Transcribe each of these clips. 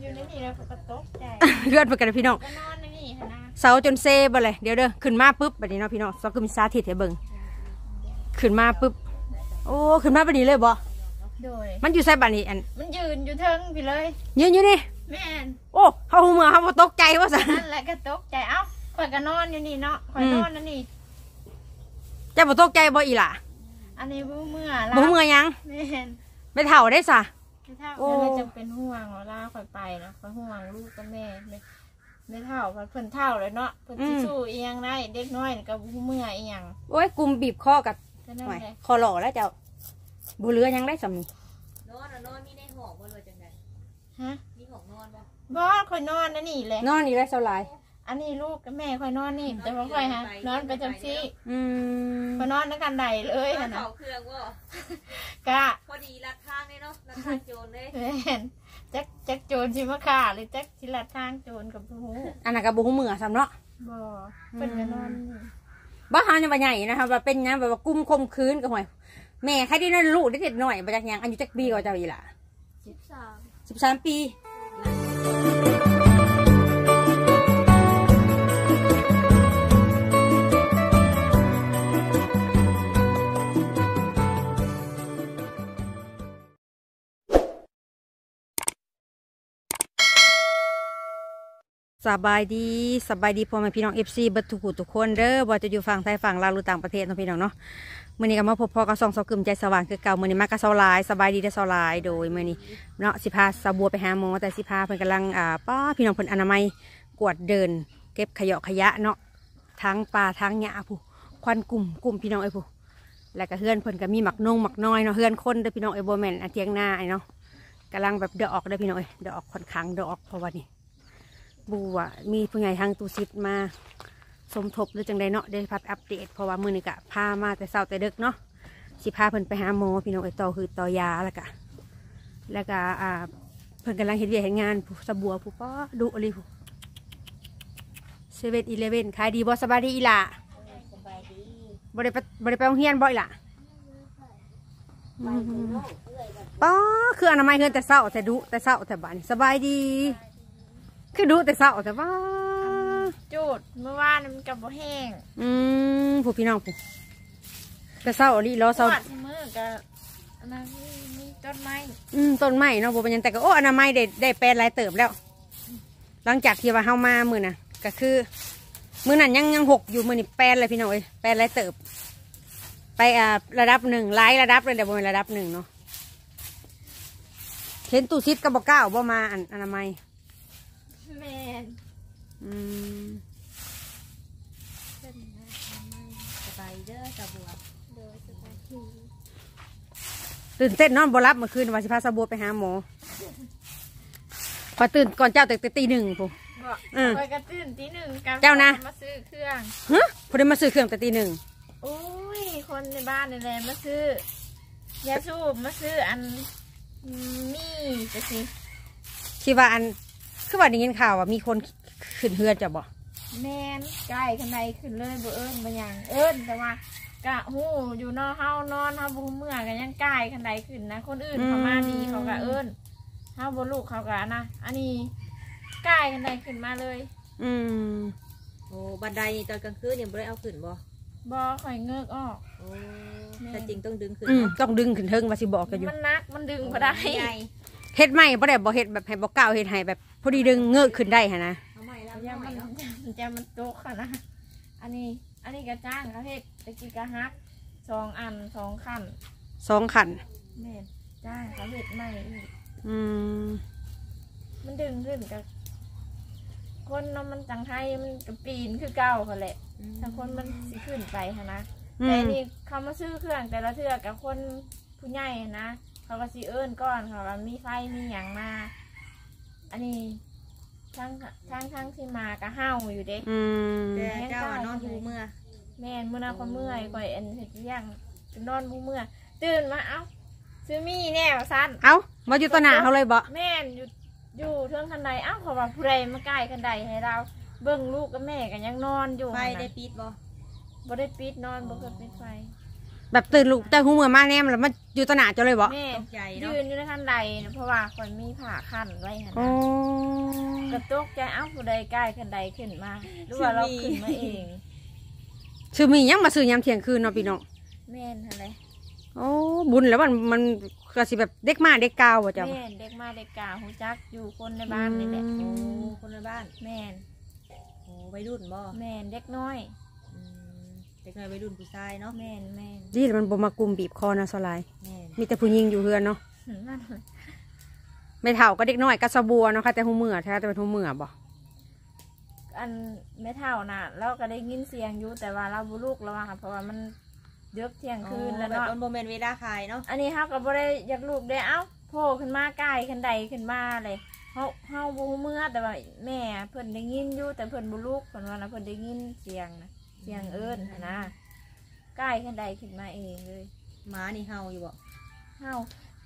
อยู่ในนี่แล้วก็ตกใจเลื่อนไปกันเลยพี่น้องก็นอนในนี่ค่ะนะเสาจนเซบ่เลยเดี๋ยวเด้อขึ้นมาปุ๊บบัดนี้เนาะพี่น้องซอกคือมีสาธิตให้เบิ่งขึ้นมาปุ๊บโอ้ขึ้นมาบัดนี้เลยบ่โดย มันอยู่ใส่บัดนี้อันมันยืนอยู่เทิงพี่เลย ยืนอยู่นี่แม่นโอ้เฮาหูเมือเฮาบ่ตกใจว่าซั่นนั่นแหละก็ตกใจเอ้าข่อยก็นอนอยู่นี่เนาะข่อยอืมนอนนั่นนี่เจะบ่ตกใจบ่อีหล่ะอันนี้บ่เมื่อบ่หูเมือหยังแม่นไม่เฒ่าได้ซะ ไม่เท่าโอ้ แม่จะเป็นห่วงเวลาข่อยไปนะข่อยห่วงลูกกับแม่ไม่ไม่เท่าเพิ่นเท่าเลยเนาะเพิ่นสิสู้อีหยังได้เด็กน้อยนี่ก็บ่เมื่ออีหยังโอ้ยกุมบีบคอกับก็นั่นหน่อยแหละคอหล่อแล้วเจ้าบ่เหลือหยังได้สำนี้นอนอะนอนมีในห้องบ่เลยจังไดฮะมีห้องนอนบ่บ่ข่อยนอนนั่นนี่แหละนอนนี่ได้เท่าหลาย อันนี้ลูกกับแม่ข่อยนอนนี่แต่ว่าข่อยฮะนอนไปจังซี่อืมข่อยนอนในกันใดเลยนอหั่นนนะเผาเครื่องบ่กะพอดีลัดทางเลยเนาะลัดทางโจรเลยแม่นจักจักโจรสิมาฆ่าหรือจักสิลัดทางโจรกับผู้อันนั้นก็บ่หูเมือซ้ำเนาะบ่เพิ่นก็นอนนี่บ้าหาจะมาใหญ่นะคะว่าเป็นหยังแบบว่ากุ้มคมคืนกับหวยแม่ใครที่นั่นลูกได้เด็ดหน่อยมาจากหยังอายุจักปีกว่าเจ้าอีหล่ะ13สิบสามปี สบายดีสบายดีพ่อแม่พี่น้องเอฟซีบัตถุกูทุกคนเด้อว่าจะอยู่ฝั่งไทยฝั่งลาวหรือต่างประเทศเนาะพี่น้องเนาะมื่อนี้ก็มาพบพ่อกับซองเสากึมใจสว่างคือเก่ามื่อนี้มากับเสาลายสบายดีได้อเสาลายโดยมื่อนี้เนาะสิพาสาวบัวไปหาหมอแต่สิพาเพิ่นกำลังอ่าป้าพี่น้องเพิ่นอนามัยกวดเดิน เก็บขยะขยะเนาะทั้งปลาทั้งหญ้าผู้ควันกลุ่มกลุ่มพี่น้องไอ้ผู้แล้วก็เฮือนเพิ่นก็มีหมักนงหมักน้อยเนาะเฮือนคนเด้อพี่น้องไอ้บ่แมนอันเทียงหน้าไอ้เนาะกำลังแบบเดาะออกเด้อพี่น้องเอ้ยเดาออกค่อนข้างเดาะออกเพราะว่านี่ บูอะมีผู้ใหญ่ทางตูซิดมาสมทบหรือจังใดเนาะได้พัดอัปเดตเพราะว่ามือนี่กะพามาแต่เช้าแต่ดึกเนาะสิพาเพิ่นไปหาหมอพี่น้องไอ้ต่อคือต่อยาแล้วกะแล้วก็อ่าเพิ่นกำลังเฮ็ดเวียกเฮ็ดงานผู้สะบัวผู้ป้อดุอะไรผู้เซเว่นอีเลเว่นขายดีบ่สบายดีอีหล่ะบ่ได้ไปบ่ได้ไปโรงเรียนบ่อีหล่ะอืมป้อคืออนามัยเฮือนแต่เช้าแต่ดุแต่เช้าแต่บ้านสบายดี คือดูแต่เศร้าแต่ว่าจูดเมื่อวานมันกับบ่แห้งอืมผู้พี่น้องผู้แต่เศร้าอีหลีรอเศร้าปวดที่มือกับอันนั้นมีมีต้นไม้อืมต้นไม้เนาะบ่เป็นหยังแต่ก็โอ้อนามัยได้ได้แปลนหลายเติบแล้ว หลังจากที่ว่าเฮามามื้อน่ะ ก็คือ มื้อนั้นยังยังหกอยู่มื้อนี้แปลนเลยพี่น้องเอ้ยแปลนหลายเติบ ไปอ่าระดับหนึ่งหลายระดับเลยแต่บ่เป็นระดับหนึ่งเนาะเห็นตู้ซิดก็บ่กล้าบ่มาอันอนามัย แมนอืมเป็นนะสบายเด้อสะบัวโดยสบายทีตื่นเต้นนอนบ่รับเมื่อคืนว่าสิพาสะบัวไปหาหมอพอตื่นก่อนเจ้าแต่ตีหนึ่งผู้บอกอืมไปกระตื่นตีหนึ่งกับเจ้านะ มาซื้อเครื่อง ฮะพอได้มาซื้อเครื่องแต่ตีหนึ่งโอ้ย คนในบ้านนี่แหละมาซื้อยาสูบมาซื้ออันนี่จะสิคิดว่าอัน คือว่าได้ยินข่าวว่ามีคนขึ้นเฮือนจะบอกแมนใกล้ข้างในขึ้นเลยบ่เอิญบ่หยังเอิญแต่ว่ากะหูอยู่เนอเฮานอนเฮาบ่เมื่อกันยังใกล้ข้างในขึ้นนะ คนอื่นเขามาดีเขาก็เอิญเฮาบ่ลูกเขาก็นะอันนี้ใกล้ข้างในขึ้นมาเลย อืมโอ้บันไดนี่ตอนกลางคืนเนี่ยบ่ได้เอาขึ้นบ่บ่ข่อยเงือกออกโอ้แต่จริงต้องดึงขึ้นอืมเนาะต้องดึงขึ้นเทิงว่าสิบอกกันอยู่มันนักมันดึงบ่ได้ใหญ่ เฮ็ดไม่บ่ได้บ่เฮ็ดแบบให้บ่ก้าวเฮ็ดให้แบบพอดีดึงเงือกขึ้นได้ฮะนะเอาใหม่แล้วอย่าเอาใหมัม่นเนาะมันจะมันโตกค่ะนะ อันนี้ อันนี้กระจ้างเขาเฮ็ดตะกี้กระฮักสองอันสองขั้นสองขันแม่นจ้างเขาเฮ็ดใหม่อีกอืมมันดึงขึ้นกับคนเนาะมันจังไทยมันกระปีนคือเก่าเขาแหละถ้าคนมันสิขึ้นไปค่ะนะอืแต่มนี่เขามาซื้อเครื่องแต่ละเทื่อกับคนผู้ใหญ่นะ เขาก็สิเอิ้นก้อนเขาว่ามีไฟมีหยังมา อันนี้ทั้งทั้งทั้งที่มากะเฮาอยู่เด้ อืมแต่เจ้าอะนอนหูเมื่อแม่นเมื่อนาคนเมื่อยก่อยเอ็นเห็ดเลี้ยงนอนผู้เมื่อยตื่นมาเอ้าซื้อมีแน่สั้นเอ้ามาอยู่ต่อหน้าเขาเลยบ่แม่นอยู่อยู่เทิงคันใดเอ้าเขาว่าผู้ใดมาใกล้คันใดให้เรา เบิ่งลูกกับแม่กันยังนอนอยู่ไฟหั่นได้น่ะปิดบ่บ่ได้ปิดนอนบ่เคยปิดไฟ แบบตื่นลูกแต่หูเมื่อมาแนมแล้วมันอยู่ตะหนาเจ้าเลยบ่แม่ตกใจเนาะยืนอยู่ในขั้นใดนะเพราะว่าคนมีผ่าขั้นไว้หั่นโอ้นะกระตกใจเอ้าผู้ใดใกล้ขั้นใดขึ้นมาหรือว่าเราขึ้นมาเอง ซื้อมีหยังมาซื้อยามเที่ยงคืนเนาะพี่น้องแม่นอะไรโอ้บุญแล้วมันมันก็สิแบบเด็กมาเด็กกาวบ่เจ้า แม่นเด็กมาเด็กกาหูจักอยู่คนในบ้านนี่แหละอืโอ้มคนในบ้านแม่นโอ้วัยรุ่นบ่แม่นเด็กน้อยอืม เด็กน้อยวัยรุ่นผู้ชายเนาะแม่นแม่นดีแล้วมันบ่มากลุ่มบีบคอนะสลาย แม่นมีแต่ผู้หญิงอยู่เฮือนเนาะนั่นเลยไม่เท่าก็เด็กน้อยก็สะบัวเนาะค่ะแต่หูเมื่อแท้แต่เป็นหูเมื่อบ่อันไม่เท่าน่ะเราก็ได้ยินเสียงอยู่แต่ว่าเราบุลูกแล้วอะค่ะเพราะว่ามันเยกเที่ยงคืนแล้วแบบเนาะมันโมเมนต์เวลาขายเนาะอันนี้เขาก็บ่ได้อยากลูกได้เอ้าโผล่ขึ้นมาใกล้ขึ้นใดขึ้นมาเลยเฮาเฮาบ่ฮู้เมื่อแต่ว่าแม่เพิ่นได้ยินอยู่แต่เพิ่นบ่ลูกเพิ่นว่านะเพิ่นได้ยินเสียงนะ เสียงเอิ้นหั้นนะใกล้ขึ้นใดขึ้นมาเองเลยหมานี่เฮาอยู่บ่เฮา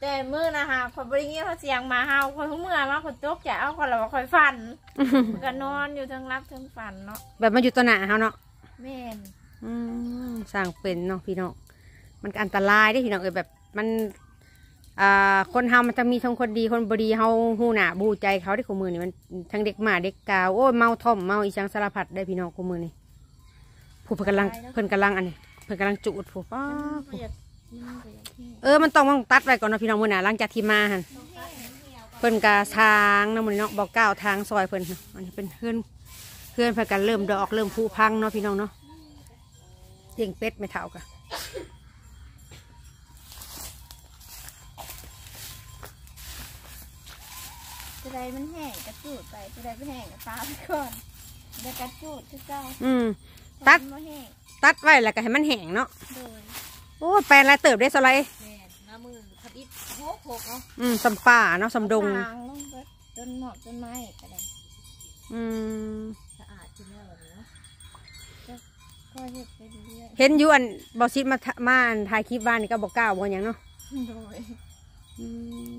แต่มื้อนะคะคนบ่ได้ยินเขาเสียงหมาเฮาคนฮู้เมื่อมาคนตกใจเอาคนละว่าคอยฝันก็นอนอยู่ทั้งรับทั้งฝันเนาะแบบมันอยู่ตะหนาเฮาเนาะแม่นอืมสร้างเป็นเนาะพี่น้องมันก็อันตรายเด้พี่น้องเอ้ยแบบมันอ่าคนเฮามันจะมีทั้งคนดีคนบ่ดีเฮาฮู้หน้าบูใจเขาที่คู่มือนี่มันทั้งเด็กหมาเด็กกาวโอ้ยเมาท่อมเมาอีสังสารพัดได้พี่น้องคู่มือนี่ ผู้เพิ่นกำลังเพิ่นกำลังอันนี้เพิ่นกำลังจูดผู้ป้าบ่อยากกินบ่อยากกินเออมันต้องต้องตัดไว้ก่อนเนาะพี่น้องมื้อหน้าหลังจากที่มาหั่นเพิ่นกะทางเนาะมื้อนี้เนาะบอกก้าวทางซอยเพิ่นเนาะอันนี้เป็นเพื่อนเพื่อนเพิ่นกันเริ่มดอกเริ่มผุพังเนาะพี่น้องเนาะเลี้ยงเป็ดไม่เท่ากะจะได้มันแห้งกระจูดไปจะได้ไม่แห้งกระตาไปก่อนเดี๋ยวกระจูดคือเจ้าอืม ตัดให้มันบ่แห้งตัดไว้แล้วก็ให้มันแห้งเนาะ โดยโอ้แปลนลายเติบได้สไลด์แม่นหน้ามือทับอิดโหกโหกเนาะอืมสำป่าเนาะสำดง ทางลงไปจนหมอกจนไม้ก็ได้อืม สะอาดขึ้นแล้วแบบนี้เนาะก็เฮ็ดไปเรื่อยเห็นอยู่อันบอซิดมาทะมาอันถ่ายคลิปบ้านนี่ก็บอกก้าวบอกอย่างเนาะๆโดยอืม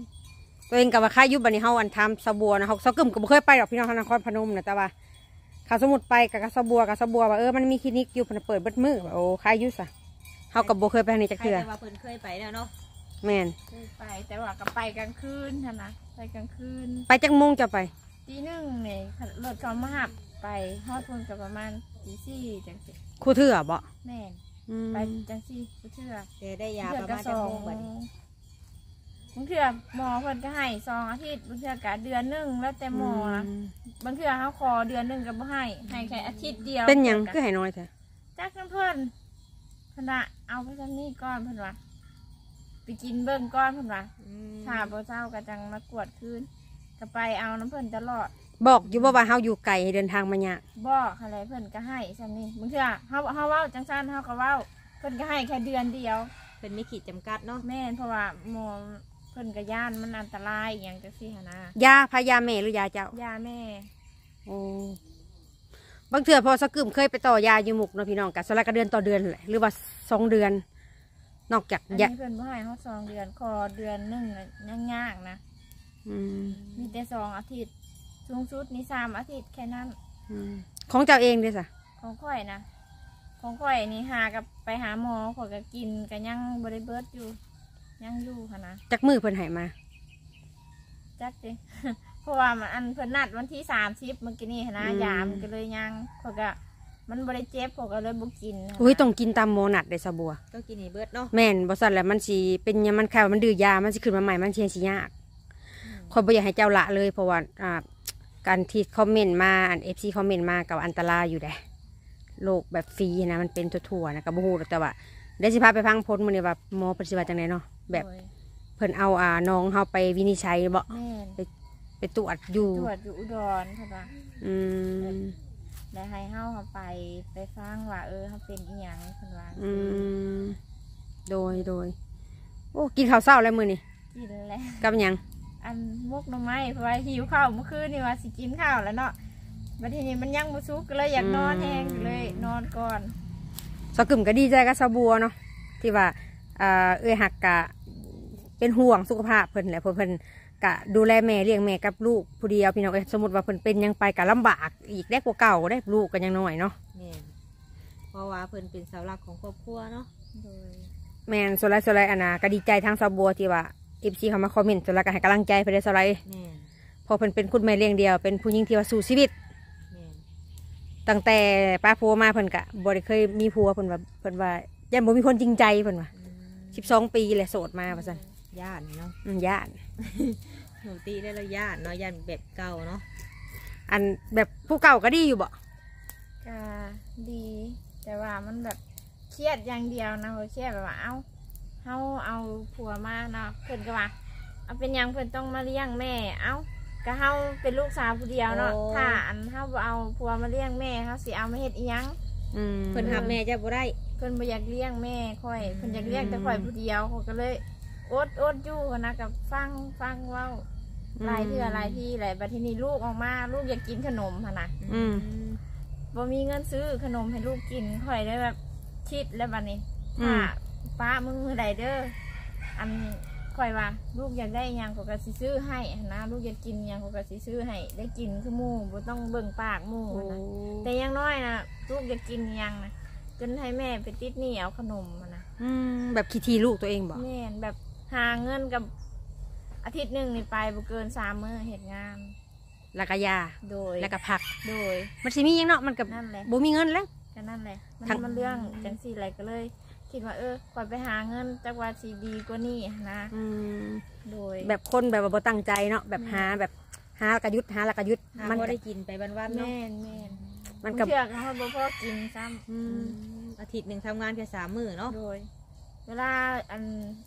ตัวเองกับว่าค่ายอยุบบันนี้เฮาอันทำสะบัวนะเขาสะกึมก็บ่เคยไปหรอกพี่น้องทางนครพนมนะแต่ว่า เขาสมมุดไปกับกะสะบัวกับสะบัวว่าเออมันมีคลินิกอยู่เพิ่นเปิดเบิดมือว่าโอ้ค่ายอยุซะเฮากับบ่เคยไปทางนี้จักใครเทื่อแต่ว่าเพิ่นเคยไปแล้วเนาะแม่นเคยไปแต่ว่าก็ไปกลางคืนท่านนะไปกลางคืนไปจักโมงจะไปตีหนึ่งเนี่ยรถเขามาหับไปฮอดพุ่นกับประมาณตีสี่จังสิครูเทื่อบ่แม่นอืมไปจังสี่ผู้เชื่อแต่ได้ยาเดืปอนระก็มาณสจะองโมงบัดนี้ บางเทื่อหมอเพิ่นก็ให้สองอาทิตย์บางเทื่อกะเดือนหนึงแล้วแต่หมอนะบางเทื่อเขาขอเดือนหนึงก็บ่ให้ให้แค่อาทิตย์เดียวเป็นหยังคือให้น้อยแท้จักน้ำเพิ่นเพิ่นว่าเอาไปซันนี่ก้อนเพิ่นว่าไปกินเบิ่งก้อนเพิ่นว่าอืมถ้าบ่เจ้าก็จังมากวดคืนก็ไปเอาน้ำเพิ่นตลอดบอกอยู่บ่ว่าเฮาอยู่ไกลให้เดินทางมายากบอกอะไรเพิ่นก็ให้ซันนี่บางเทื่อเฮาเฮาเว้าจังซั่นเฮาก็เว้าเพิ่นก็ให้แค่เดือนเดียวเพิ่นมีขีดจำกัดเนาะ แม่นเพราะว่าหมอเพิ่นก็ย่านมันอันตรายอหย่างจังซี่หั่นนะยาพายาแม่หรือยาเจ้า ยาแม่โอ้บางเถื่อพอสะกึมเคยไปต่อยาอยู่หมุกเนาะพี่น้องกับสลายกระเดือนต่อเดือนแหละหรือว่าสองเดือน นอกจากอันยานี้เพิ่นบ่ให้เฮาสองเดือนคอเดือนหนึงน่ะยังยากนะ อืมมีแต่สองอาทิตย์ สูงสุดนี่สามอาทิตย์แค่นั้น อืมของเจ้าเองเด้อสะของข่อยนะ ของข่อยนี่หากับไปหาหมอข่อยก็กินก็ยังบ่ได้เบิดอยู่ ยังอยู่ค่ะนะจักมือเพิ่นให้มา จักดิเพราะว่ามันอันเพิ่นนัดวันที่30เมื่อกี้นี่หั้นนะยามนก็เลยยังข่อยก็มันบ่ได้เจ็บข่อยก็เลยบ่กินหั้นนะอุ้ยต้องกินตามโมนัดได้สะบัว ต้องกินให้เบิดเนาะแม่นบ่สั่นแหละมันสิเป็นหยังมันแค่มันดื้อยา มันสิขึ้นมาใหม่ มันสิสิยากคนบ่อยากให้เจ้าละเลยเพราะว่าอ่าการที่คอมเมนต์มาอัน FC คอมเมนต์มากับอันตรายอยู่เด้โรคแบบฟรีนะมันเป็นทั่วๆนะก็บ่ฮู้หรอกแต่ว่าได้สิพาไปพังพ้นมื้อนี้ว่าหมอเพิ่นสิว่าจังไดเนาะ แบบ โดยเพิ่นเอาอ่าน้องเฮาไปวินิจฉัยบ่แม่นไปตรวจอยู่ตรวจอยู่อุดรค่ะว่าอืมได้ให้เฮาเฮาไปไปฟังว่าเออเฮาเป็นอีหยังเพิ่นว่าอืมโดยโดยโอ้กินข้าวเช้าแล้วมื้อนี้กินแล้ว กับหยัง อันมกหน่อไม้เพราะว่าหิวข้าวเมื่อคืนนี่ว่าสิกินข้าวแล้วเนาะบัดทีนี้มันยังบ่สุกก็เลยอยากนอนแฮงก็เลย นอนก่อนสกึมก็ดีใจกับสาวบัวเนาะที่ว่าอ่า เอ้ยหักกะเป็นห่วงสุขภาพเพิ่นแหละเพราะเพิ่นกะดูแลแม่เลี้ยงแม่กับลูกผู้เดียวพี่น้องเอ้ยสมมติว่าเพิ่นเป็นหยังไปกะลำบาก อีกได้กว่าเก่าได้ลูกกันยังน้อยเนาะแม่นเพราะว่าเพิ่นเป็นเสาหลักของครอบครัวเนาะโดยแมนโซไลโซไลอันนะก็ดีใจทางสาวบัวที่ว่าเอฟซีเขามาคอมเมนต์โซไลก็ให้กำลังใจเพื่อนโซไลแม่นเพอเพิ่นเป็นคุณแม่เลี้ยงเดียวเป็นผู้หญิงที่ว่าสู้ชีวิตแม่นตั้งแต่ป้าผัวมาเพิ่นกะบ่ได้เคยมีผัวเพิ่นว่าเพิ่นว่ายันบ่มีคนจริงใจเพิ่นว่าอืม สิบสองปีแหละโสดมาว่าซั่นย่านเนาะอืมย่านหนูตีได้แล้วย่านเนาะย่านแบบเก่าเนาะอันแบบผู้เก่าก็ดีอยู่บ่ก็ดี แต่ว่ามันแบบเครียดอย่างเดียวนะเครียดแบบว่าเอ้าเฮาเอาผัวมาเนาะเพิ่นก็ว่าเอาเป็นหยังเพิ่นต้องมาเลี้ยงแม่ เอ้าก็เฮาเป็นลูกสาวผู้เดียวเนาะถ้าอันเฮาบ่เอาผัวมาเลี้ยงแม่เฮาสิเอามาเฮ็ดอีหยังอืมเพิ่นหับแม่จะบ่ได้เพิ่นบ่อยากเลี้ยงแม่ค่อยเพิ่นอยากเลี้ยงแต่ค่อยผู้เดียวเขาก็เลยอดอดอยู่นะกับฟังฟังเว้าหลายเทื่อหลายที่หลายบัดทีนี้ลูกออกมาลูกอยากกินขนมหั่นน่ะอืม บ่มีเงินซื้อขนมให้ลูกกินค่อยได้แบบคิดแล้วบัดนี้อืถ้ามป้ามึงมือใดเด้ออันค่อยว่าลูกอยากได้หยังก็ก็สิซื้อให้หั้นนะลูกอยากกินหยังก็ก็สิซื้อให้ได้กินคือหมู่บ่ต้องเบิ่งปากหมู่โอ้หั้นนะ แต่อยังน้อยนะลูกอยากกินหยังนะ จนให้แม่ไปติดหนี้เอาขนมมานะอืมแบบขี้ทีลูกตัวเองบ่แม่นแบบหาเงินกับอาทิตย์หนึ่งนี่ไปบ่เกินสามมื้อเฮ็ดงาน แล้วก็ยาโดยแล้วก็ผัก โดย มันสิมีหยังเนาะมันกับนั่นแหละ บ่มีเงินแล้ว ก็นั่นแหละ มันทั้งมันเรื่องจังสี่อะไรก็เลย คิดว่าเออก่อนไปหาเงินจักว่าสีดีกว่านี้นะ อืมโดย แบบคนแบบว่าบ่ตั้งใจเนาะแบบหาแบบหาแล้วกระยุดหาแล้วกระยุดหามันบ่ก็ได้กินไปวันๆเนาะ แม่นแม่น มันกับเชื่อเขาบ่พอกินซ้อือืมมอาทิตย์หนึ่งทำงานแค่สามมื้อเนาะำโดย เวลาอัน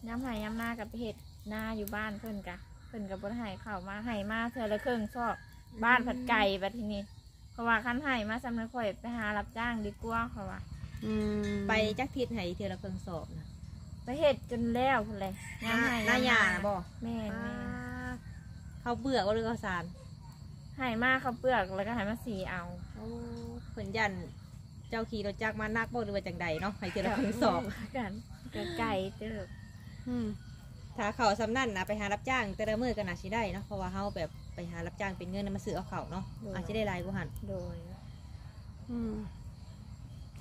ย้ำไห้ย้ำหน้ากับไปเห็ดหน้าอยู่บ้านเพิ่นกะเพิ่นกับบนไห้เข้ามาไห้มาเธอละเครื่องซอกบ้านผัดไก่บัดทีนี้เพราะว่าคันไห้มาสำนักข่อยไปหารับจ้างดีกว่าเขาว่าอืมไปจักทิศให้เทื่อละเพิ่งสอบนะไปเห็ดจนแล้วพุ่นเลยย้ำไห้หน้าหย้ำยาน่ะบ่แม่นแม่นเขาเบื่อก็เลยเขาสารไห้มาเขาวเปลือกแล้วก็ไห้มาสีเอา โอ้เพิ่นยันเจ้าขี่รถจักรมานักบ่หรือว่าจังใดเนาะให้เทื่อละเพิ่งสอบกันก็ไก่เติบอืมถ้าเขาสำนั่นนะไปหารับจ้าง แต่ละมื้อก็น่าสิได้เนาะเพราะว่าเฮาแบบไปหารับจ้างเป็นเงินมาซื้อเอาเขาเนาะอาจจะได้หลายบ่หันโดยอืม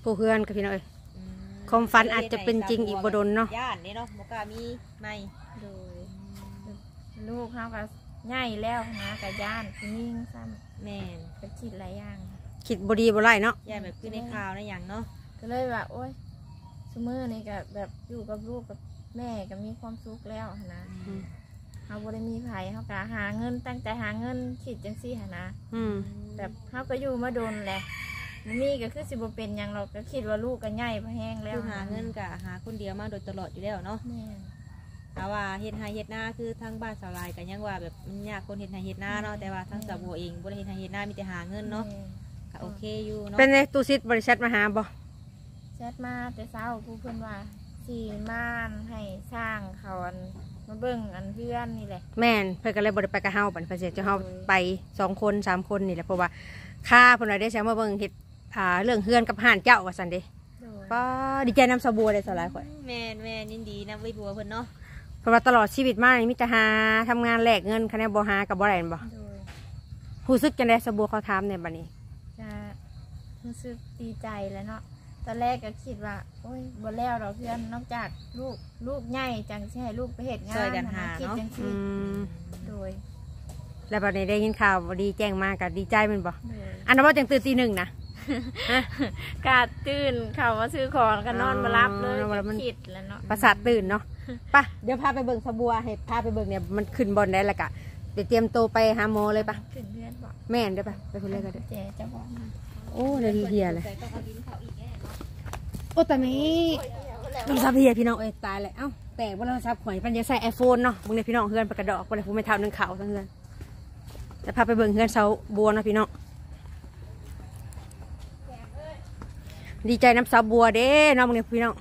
ผู้เพื่อนกับพี่น้อยอืความฝันอาจจะเป็นจริงอีกบ่ดนเนาะย่านนี่เนาะบ่กล้ามีไม่โดย ลูกเขาก็ใหญ่แล้วนะกับย่านผู้ยิ่งซ้แม่นำก็คิดหลายอย่าง คิดบ่ดีบ่ไล่เนาะย่านแบบคือในข่าวในหยังเนาะก็เลยว่าโอ๊ยสมือนี่ก็แบบอยู่กับลูกกับแม่ก็มีความสุขแล้วหั้นนะอืมเขาบ่ได้มีไผเขาก็หาเงินตั้งใจหาเงินคิดจังซี่หั้นนะอืมแบบเขาก็อยู่มาโดนแหละบ่มีก็คือสิบ่เป็นหยังเราก็คิดว่าลูกก็ใหญ่พอแห้งแล้วคือหาเงินก็หาคนเดียวมาโดยตลอดอยู่แล้วเนาะแม่นแต่ว่าเฮ็ดไร่เฮ็ดนาคือทั้งบ้านสาวลายกันยังว่าแบบมันยากคนเฮ็ดไร่เฮ็ดนาเนาะแต่ว่าทั้งสาวบัวเองบ่ได้เฮ็ดไร่เฮ็ดนามีแต่หาเงินเนาะแม่ก็ โอเคอยู่เนาะเป็นไงตูซิดบริษัทมาหาบ่แชทมาแต่เช้าผู้เพิ่นว่าสีม่านให้สร้างเขาอันมาเบิ่งอันเพื่อนนี่แหละ แม่นเพิ่นก็เลยบ่ได้ไปกับเฮาบัดเพิ่นสิจะเฮาไปสองคนสามคนนี่แหละเพราะว่าค่าเพิ่นว่าได้ใช้มาเบิ่งเฮ็ดอ่าเรื่องเฮือนกับห่านเจ้าว่าซั่นเด้โดยป้าดีใจนำสะบัวได้สลายข่อยแม่นแม่นยินดีนะไว้บัวเพิ่นเนาะเพราะว่าตลอดชีวิตมานี่มีแต่หาทำงานแลกเงินคะแนนบ่หากับบ่ได้แม่นบ่โดยรู้สึกจังได๋สะบัวเขาถามในบัดนี้จะ รู้สึกดีใจแล้วเนาะตอนแรกก็คิดว่า โอ้ยบ่แล้วเราเพื่อนนอกจากลูกลูกใหญ่จังสิให้ลูกไปเหตุงานช่วยกันหาคิดเนาะจังอืซี่มโดยแล้วบัดนี้ได้ยินข่าวบ่ดีแจ้งมาก็ดีใจแม่นบ่โดยอันนั้นว่าจังตื่นตีหนึ่งนะ กาดตื่นเขามาซื้อของก็นอนมารับเลยอ๋อแล้วมัน คิดแล้วเนาะประสาทตื่นเนาะไปะเดี๋ยวพาไปเบิ่งสะบัวให้พาไปเบิ่งเนี่ยมันขึ้นบอลได้และกะเดี๋ยวเตรียมตัวไปหาหมอเลยปะขึ้นเพื่อนบอกแม่นเด้อปะไปคนเลยก็ได้ เจจะบอกมาโอ้นาทีเดียวเลยใส่ต้องเอาดินเขาอีกแน่เนาะโอ้แต่ไม่โทรศัพท์เฮียพี่น้องเอ้ยตายเลยเอ้าแตกว่าโทรศัพท์ข่อยปันจะใส่ไอโฟนเนาะมึงเนี่ยพี่น้องเฮือนไปกระดอกไปเลยผมไม่เท่านึงเขาทั้งเฮือนจะพาไปเบิ่งเฮือนเสาบัวนะพี่น้องดีใจน้ำสาบัวเด้เนาะมึงเนี่ยพี่น้อง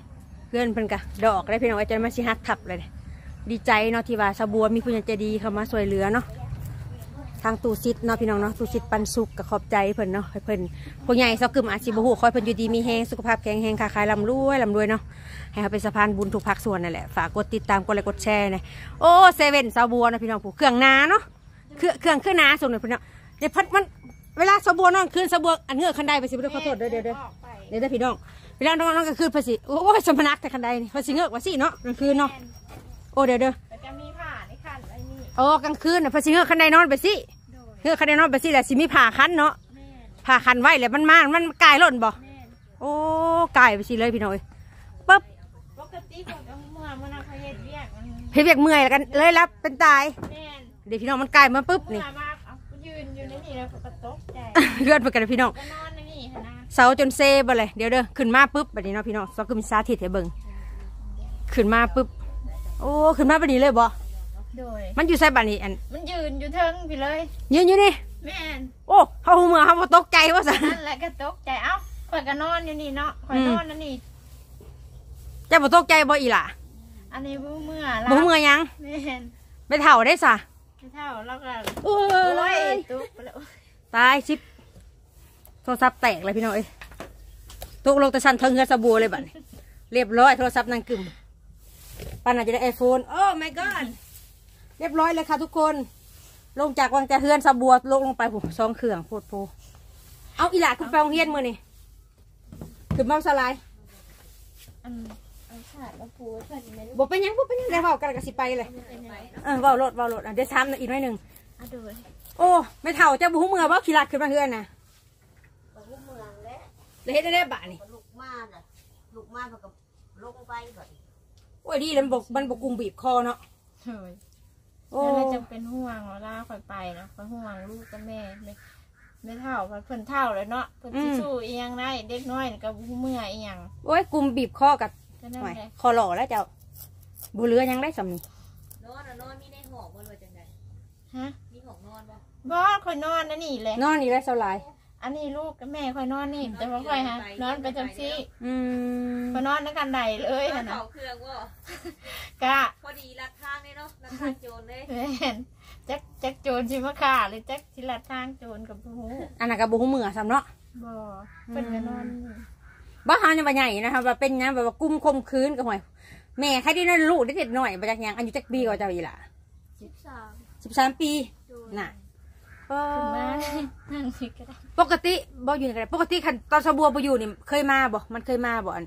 เฮือนเพิ่นกะดอกได้พี่น้องไอ้จะมาสิฮักทับเลยดีใจเนาะที่ว่าสาบัวมีผู้ใหญ่ใจดีเข้ามาช่วยเหลือเนาะางตูซิดเนาะพี่น้องเนาะตูซิดปันสุกกับขอบใจเพิ่นเนาะให้เพิ่นผู้ใหญ่เซากึมอาชีพบ่ฮู้คอยเพิ่นอยู่ดีมีแฮงสุขภาพแข็งแรงค้าขายร่ำรวยร่ำรวยเนาะให้เขาเป็นสะพานบุญทุกภาคส่วนนั่นแหละฝากกดติดตามกดไลค์กดแชร์นะโอ้เซเว่นซาบัวนะพี่น้องผู้เครื่องนาเนาะเครื่องเครื่องเครื่องนาส่งหน่อยพี่น้องเดี๋ยวพัดมันเวลาซาบัวนอนคืนซาบัวอันเงือกคันใดไปสิบ่ได้ขอโทษเด้อเดี๋ยวเดี๋ยวออกไปเดี๋ยวเด้อพี่น้องเวลานอนกลางคืนเพนสิโอ้ยสมนักแต่คันใดนี่เพนสิเงือกว่าสิเนาะกลางคืนเนาะโอ้เดี๋ยวเด้อแต่จะมีผ้าในคันไอ้นี่โอ้กลางคืนน่ะเพนสิเงือกคันใดนอนไปสิ โดยเงือกคันใดนอนไปสิแหละสิมีผ่าคันเนาะแม่นผ่าคันไว้แล้วมันมามันกายหล่นบ่แม่นโอ้กายไปสิเลยพี่น้อยปึ๊บปกติคนก็เมื่อมันเอาเขาเฮ็ดเรียกมันเพียกเมื่อยแล้วกันเลยรับเป็นตายแม่นเดี๋ยวพี่น้องมันกายมาปุ๊บเมื่นี่อมากเอายืนอยู่ในนี่แล้วก็ตกใจเลือดไปกันเลยพี่น้องก็นอนในนี่หั่นนะเสาจนเซบ่เลยเดี๋ยวเด้อขึ้นมาปุ๊บแบบนี้เนาะพี่น้องซอกคือมีสาธิตให้เบิ่งขึ้นมาปุ๊บโอ้ขึ้นมาแบบนี้เลยบ่ โดย มันอยู่ใส่บัดนี้อัน มันยืนอยู่เทิงไปเลย ยืนอยู่นี่ แม่นโอ้เฮาหูเมือเฮาบ่ตกใจว่าซะนั่นแหละก็ตกใจเอ้าข่อยก็นอนอยู่นี่เนาะข่อยอืมนอนนั่นนี่ เจะบ่ตกใจบ่อีหล่ะอันนี้บ่เมื่อบ่หูเมือหยังแม่นไปเฒ่าได้ซะไม่เท่าแล้วก็โอ้โอ้ยยตุ๊กไปแล้วตายชิบโทรศัพท์แตกเลยพี่น้องเอ้ยตกลงตะชันเทิงเฮือสบู่เลยบัดนี้เรียบร้อยโทรศัพท์นางกึ่มปันอาจจะได้ไอโฟนโอ้ my god เรียบร้อยเลยค่ะทุกคน ลงจากวังจะเฮือนสบัวลงลงไปผมสองเครื่องโพดโพเอาอีหลาขึ้นไปโรงเรียนมือนี่ขึ้นมาสลายอันเอาขาดแล้วปูเพิ่นไม่รู้บอกเป็นหยังบอกเป็นหยังได้เบากันกสิไปเลยเป็นยังไงเออเบารถเบารถอะเดี๋ยวซ้ำอีกหน่อยหนึ่งอะดูเลยโอ้ไม่เท่าเจ้าบุ้งเมือว่าขี่ลัดขึ้นมาเฮือนน่ะลูกเมืองและเลยเฮ็ดได้ได้บ่านี่ลูกมาน่ะลูกมามันก็ลงไปแบบโอ้ยดีเลยมันบอกมันบอกกุมบีบคอเนาะเฮ้ยโอ้ แล้วจะเป็นห่วงเวลาข่อยไปนะข่อยห่วงลูกกับแม่ไม่ไม่เท่าเพิ่นเท่าเลยเนาะเพิ่นสิสู้อีหยังได้เด็กน้อยนี่ก็บ่เมื่อยอีหยังโอ้ยกุมบีบคอกับก็นั่นหน่อยแหละคอหล่อแล้วเจ้าบุเรือยังได้สำนีนอนอะนอนมีในห้องบ่ว่าจังไดฮะมีห้องนอนบ่บ่ข่อยนอนนั่นนี่แหละนอนนี่ได้สลาย อันนี้ลูกกับแม่ข่อยนอนนี่แต่ว่าข่อยฮะนอนไปจังซี่อืมข่อยนอนในกันใดเลยนอหั่นนนะเผาเครื่องบ่กะพอดีลัดทางเลยเนาะลัดทางโจรเลยแม่นจักจักโจรสิมาฆ่าหรือจักสิลัดทางโจรกับผู้อันนั้นกับบุ้งเมือสำเนาะบ่เพิ่นก็นอนอยู่บ้าฮาเนี่ยบ่ใหญ่นะคะว่าเป็นหยังแบบว่ากุมคมคืนกับหอยแม่ใครที่นั่นลูกได้เด็ดหน่อยมาจากหยังอายุจักปีกว่าเจ้าอีหล่ะสิบสามสิบสามปีน่ะ ขึ้นมานั่งสิก็ได้ ปกติบ่อยู่ในกันปกติคันตอนสะบัวบ่อยู่นี่เคยมาบ่มันเคยมาบ่อัน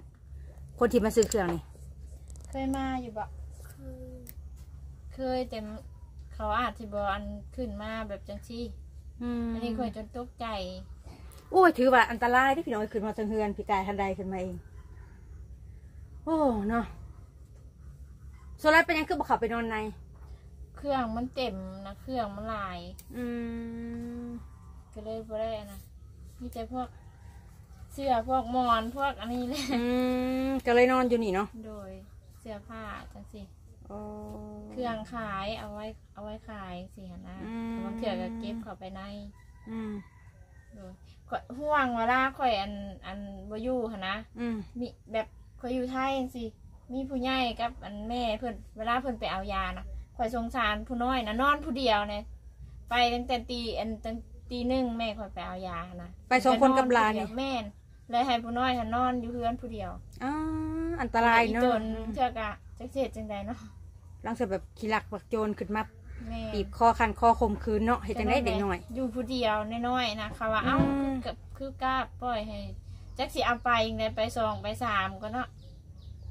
คนที่มาซื้อเครื่องนี่เคยมาอยู่บ่เคยแต่เขาอาจสิบ่อันขึ้นมาแบบจังซี่อืมอันนี้ข่อยจนตกใจโอ้ยถือว่าอันตรายที่พี่น้องขึ้นมาทางเฮือนพี่กายทันใดขึ้นมาเอง โอ้เนาะส่วนไรเป็นหยังคือบ่เขับไปนอนใน เครื่องมันเต็มนะเครื่องมันหลาย อืมก็เลยบ่ได้อันนะมีแต่พวกเสื้อพวกหมอนพวกอันนี้แหละอืมก็เลยนอนอยู่นี่เนาะโดยเสื้อผ้าจังสิอ๋อเครื่องขายเอาไว้เอาไว้ขายสิหนนะอืม บางเถื่อก็เก็บเข้าไปในอืมโดยข่อยห่วงเวลาข่อยอันอันบ่อยู่หนนะ อืมมีแบบข่อยอยู่ไทยจังสิ มีผู้ใหญ่กับอันแม่เพิ่นเวลาเพิ่นไปเอายานะ ข่อยสงสารผู้น้อยนะนอนผู้เดียวเนี่ยไปตั้งแต่ตีอันตั้งตีหนึ่งแม่ข่อยไปเอายานะไปสองคนกับหลานผู้นี่เดียวแม่นเลยให้ผู้น้อยหันนอนอยู่เพื่อนผู้เดียวอ่าอันตรายเนาะจนเทือกะจักเสียจังใดเนาะหลังจากแบบขี้หลักปักโจรขึ้นมาแม่ปีบคอคันคอคมคืนเนาะเฮ็ดจังได้เด็กหน่อย อยู่ผู้เดียวน้อยๆนะเขาว่าเอ้าอืมคือกับคือกล้าปล่อยให้จักสิเอาไปยังไงไปสองไปสามก็เนาะ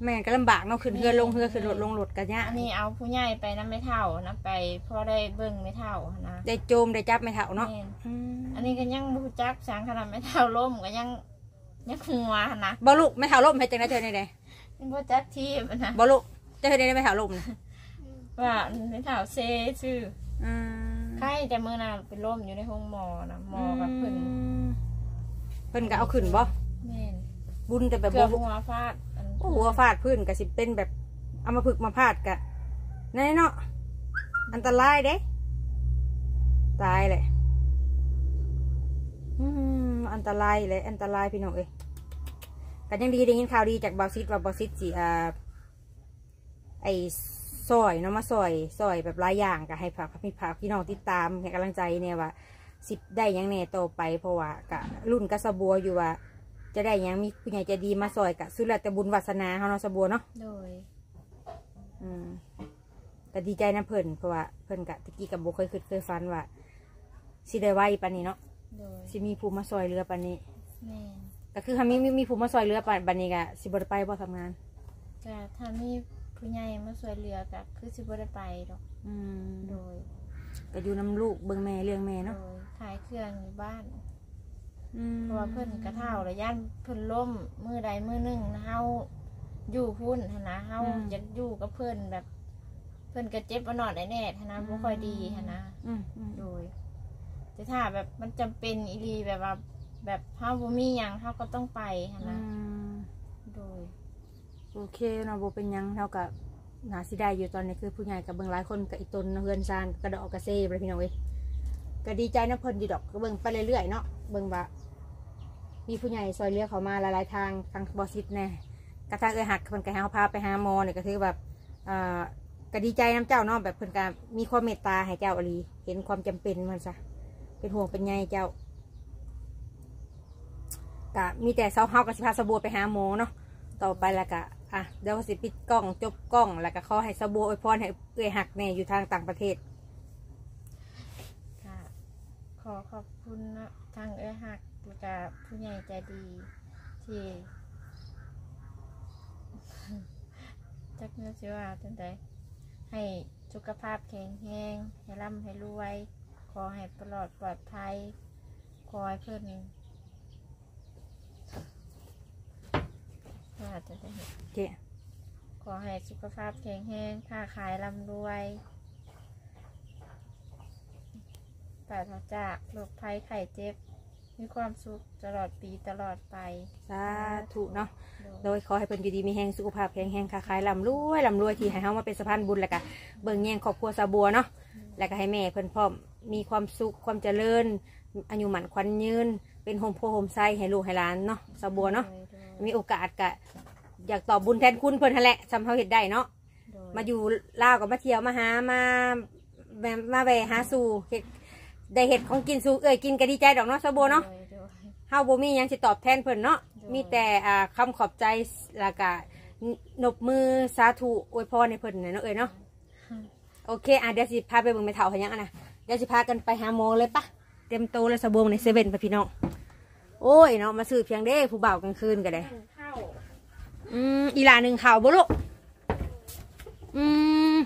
แม่ก็ลำบากเนาะขึ้นเรือลงเรือขึ้นรถลงรถกันเนี่ยอันนี้เอาผู้ใหญ่ไปน้ำไม่เท่านะไปพอได้เบิ่งไม่เท่านะได้โจมได้จับไม่เท่าเนาะแม่นอืมอันนี้ก็ยังบรูจักสางขนาดไม่เท่าล่มก็ยังยังหัวนะบ่ลูกไม่เท่าล่มเฮ็ดจังได้เธอในใดยังบรูจักทีมนะบ่ลูกจะเฮ็ดได้ไม่เท่าล่มนะว่าไม่เท่าเซชื่ออืมใครแต่มือน่ะเป็นล่มอยู่ในห้องหมอนะหมอกับเพิ่นเพิ่นก็เอาขึ้นบ่แม่นบุญแต่แบบเกือบบ่หัวฟาดอัน โอ้โหฟาดพื้นก็สิเป็นแบบเอามาผึกมาพาดกะนั่นเนาะอันตรายเด้ ตายเลยอืมอันตรายเลยอันตรายพี่น้องเอ้ยกันยังดีได้ยินข่าวดีจากบาซิดว่าบาซิดสิอ่าไอ้ซอยเนาะมาซอยซอยแบบหลายอย่างก็ให้ฝากพี่ฝากพี่น้องติดตามให้กำลังใจเนี่ยว่าสิบได้ยังแน่ต่อไปเพราะว่ากะรุ่นกระสบัวอยู่ว่า จะได้หยังมีผู้ใหญ่ใจดีมาซอยกะสุดแล้วแต่บุญวาสนาเฮาเนาะสะบัวเนาะโดย อืมก็ดีใจนะเพิ่นเพราะว่าเพิ่นกะตะกี้กับโบเคยคิดเคยฝันว่าสิได้ไหวปานนี้เนาะโดยสิมีผู้มาซอยเรือปานนี้ แม่นก็ก็คือถ้ามีมีมีผู้มาซอยเรือปานบัดนี้ก็สิบ่ได้ไปบ่ทำงาน ก็ถ้ามีผู้ใหญ่มาช่วยเหลือก็คือสิบ่ได้ไปดอกอืมโดยก็อยู่นํลูกเบิ่งแม่เลี้ยงแม่โดเนาะยขายเครื่องอยู่บ้าน อืมเพราะว่าเพิ่นกระเท่าระย่านเพิ่นล่มมือใดมือหนึ่งเฮาอยู่พุ่นหั้นนะเฮาอยากอยู่กับเพิ่นแบบ เพิ่นก็เจ็บบ่นอนแน่ๆหั้นนะบ่ค่อยดีหั้นนะ อืมอืมโดย แต่ถ้าแบบมันจำเป็นอีหลีแบบว่า แบบเฮาบ่มีหยังเฮาก็ต้องไปหั้นอืนะมโดย โอเคเนาะบ่เป็นหยังเท่ากับหาสิได้อยู่ตอนนี้คือผู้ใหญ่กับเบิ่งหลายคนกับอีตนเฮือนซานกระดอกกระเซ่ไปพี่น้องเว้ยก็ดีใจนะเพิ่นอยู่ดอกก็เบิ่งไปเรื่อยๆเนาะ เบิ่งว่ามีผู้ใหญ่ซอยเรือเขามาหลายๆทางทางบอสิตแน่กระทั่งเอหักเพิ่นก็ให้เฮาพาไปหาหมอเนี่ยก็ถือแบบอ่าก็ดีใจน้ำเจ้าเนาะแบบเพิ่นก็มีความเมตตาให้เจ้าอหลีเห็นความจำเป็นมันซะเป็นห่วงเป็นใยเจ้าก็มีแต่เซาเฮากับสิพาสบัวไปหาหมอเนาะต่อไปแล้วก็อะเดี๋ยวสิปิดกล้องจบกล้องแล้วก็ขอให้สบัวอวยพรให้เอื้อหักแน่อยู่ทางต่างประเทศ ค่ะ ข อขอบคุณนะทางเอ้ยหักแล้วก็ผู้ใหญ่ใจดีที่จักเนื้อสิว่าจังใดให้สุขภาพแข็งแรงให้ร่ำให้รวย ขอให้ปลอดปลอดภัย ขอให้เพื่อนว่าจะได้เห็นเจ๊ขอให้สุขภาพแข็งแรงค้าขายร่ำรวย ปราศจากโรคภัยไข้เจ็บ มีความสุขตลอดปีตลอดไป สาธุเนาะ โดโดยยขอให้เพิ่นอยู่ดีมีแห้งสุขภาพแข็งแรงค้าขายลำรวยลำรวยที่ให้เฮามาเป็นสะพานบุญแล้วก็เบิ่งแย่งครอบครัวสะบัวเนาะ แล้วก็ให้แม่เพิ่นพร้อมมีความสุขความเจริญ อายุหมันควันยืน เป็นโฮมโพโฮมไซให้ลูกให้หลานเนาะสะบัวเนาะโดยโดยมีโอกาสก็อยากตอบบุญแทนคุณเพิ่นหั่นแหละซำเฮาเฮ็ดได้เนาะโดยมาอยู่ลาวกับมาเที่ยวมาหามาแวะมาแวะหาสู่เฮ็ด ได้เห็ดของกินสู่เอ้ยกินก็ดีใจดอกเนาะสะบัวเนาะโดยโดย เฮาบ่มีหยังสิตอบแทนเพิ่นเนาะโดย มีแต่อ่าคำขอบใจแล้วก็นบมือสาธุอวยพรให้เพิ่นน่ะเนาะเอ้ยเนาะโอเคอะเดี๋ยวสิพาไปเบิ่งแม่เฒ่าเฮ็ดหยังอะนะเดี๋ยวสิพากันไปหาหมอเลยปะเตรียมโตวแล้วสะบวงในเซเว่นไปพี่น้องโอ้ยเนาะมาซื้อเพียงเด้ผู้บ่าวกลางคืนก็ได้ เข้าอืมอีหลาหนึ่งข่าวบ่ลูกอืม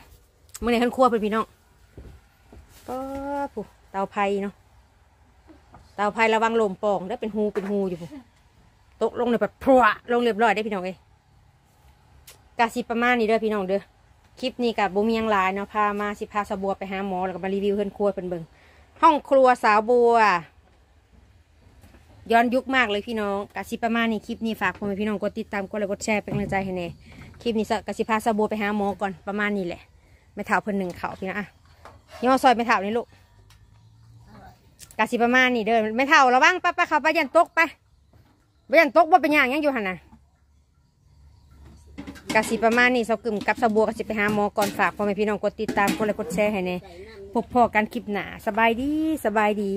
มื่อไหร่ขึ้นครัวเป็นพี่น้องก็ผู้ เตาไผ่เนาะเตาไผ่ระวังลมปองได้เป็นหูเป็นหูอยู่ผู้ตกลงเลยแบบพรวะลงเรียบร้อยได้พี่น้องเอ้กาสิประมาณนี้เด้อพี่น้องเด้อคลิปนี้กับบ่มียังหลายเนาะพามาสิพาสาวบัวไปหาหมอแล้วก็มารีวิวเพื่อนครัวเป็นเบิงห้องครัวสาวบัว ย้อนยุคมากเลยพี่น้องกาสิประมาณนี้คลิปนี้ฝากพ่อแม่พี่น้องกดติดตามกดไลค์กดแชร์เป็นกำลังใจให้แน่คลิปนี้กสิพาสาวบัวไปหาหมอก่อนประมาณนี้แหละไม่เท่าเพิ่นหนึ่งเขาพี่นะอะย่อซอยไม่เท่านี่ลูก กสิประมาณนี้เดินไม่เท่าระวังป้าป้าเขาไปยันตกไปไปยันตกว่าเป็นอย่างยังอยู่หันนะกสิประมาณนี้สากึ่มกับสวบัวกสิไปหาหมอก่อนฝากพ่อแม่พี่น้องกดติดตามกดไลค์กดแชร์ให้เน่พบพอกันคลิปหนาสบายดีสบายดี